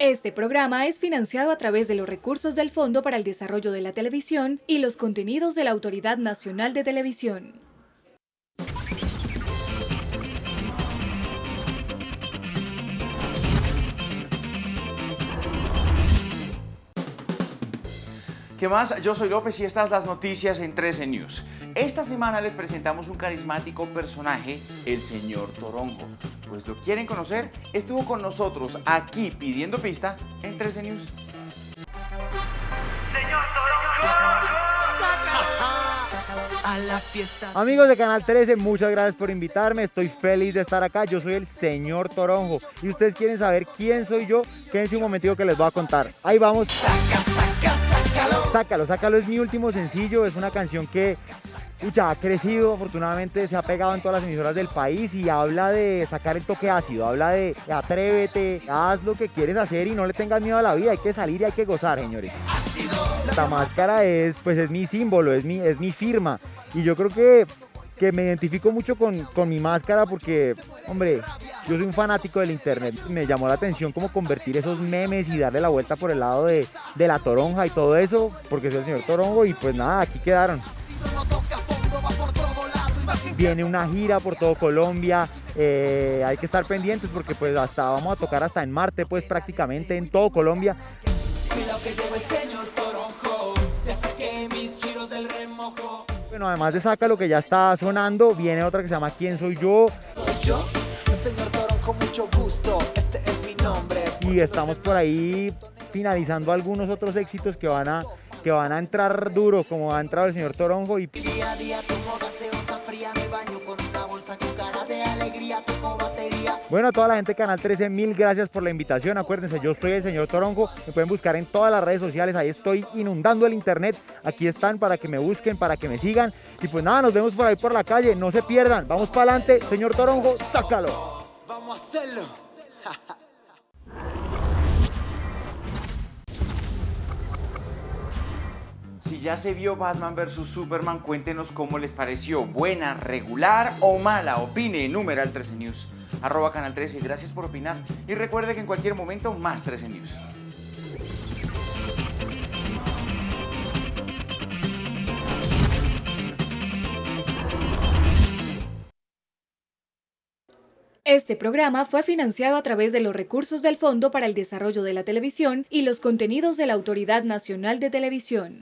Este programa es financiado a través de los recursos del Fondo para el Desarrollo de la Televisión y los contenidos de la Autoridad Nacional de Televisión. ¿Qué más? Yo soy López y estas las noticias en 13 News. Esta semana les presentamos un carismático personaje, el señor Toronjo. Pues lo quieren conocer, estuvo con nosotros aquí pidiendo pista en 13 News. Señor Toronjo. A la fiesta. Amigos de Canal 13, muchas gracias por invitarme. Estoy feliz de estar acá. Yo soy el señor Toronjo. Y ustedes quieren saber quién soy yo, quédense un momentico que les voy a contar. Ahí vamos. Sácalo, sácalo es mi último sencillo. Es una canción que ya ha crecido, afortunadamente se ha pegado en todas las emisoras del país y habla de sacar el toque ácido, habla de atrévete, haz lo que quieres hacer y no le tengas miedo a la vida, hay que salir y hay que gozar, señores. Esta máscara es, pues es mi símbolo, es mi, es mi firma y yo creo que, que me identifico mucho con, con mi máscara porque, hombre, yo soy un fanático del internet. Me llamó la atención como convertir esos memes y darle la vuelta por el lado de, de la toronja y todo eso, porque soy el señor Toronjo y pues nada, aquí quedaron. Viene una gira por todo Colombia, eh, hay que estar pendientes porque pues hasta vamos a tocar hasta en Marte, pues prácticamente en todo Colombia. Cuidado que llegó el señor Bueno, además de Saca lo que ya está sonando, viene otra que se llama ¿Quién soy yo? Soy yo, el señor Toronjo, mucho gusto. Este es mi nombre. Y estamos por ahí finalizando algunos otros éxitos que van a, que van a entrar duro, como ha entrado el señor Toronjo y Día a día tomo gaseosa fría, me baño con una bolsa con cara Bueno, a toda la gente de Canal 13, mil gracias por la invitación. Acuérdense, yo soy el señor Toronjo. Me pueden buscar en todas las redes sociales. Ahí estoy inundando el internet. Aquí están para que me busquen, para que me sigan. Y pues nada, nos vemos por ahí por la calle. No se pierdan. Vamos para adelante. Señor Toronjo, sácalo. Vamos a hacerlo. Si ya se vio Batman vs Superman, cuéntenos cómo les pareció. ¿Buena, regular o mala? Opine, numeral 13 News. Arroba Canal 13, gracias por opinar. Y recuerde que en cualquier momento, más 13 News. Este programa fue financiado a través de los recursos del Fondo para el Desarrollo de la Televisión y los contenidos de la Autoridad Nacional de Televisión.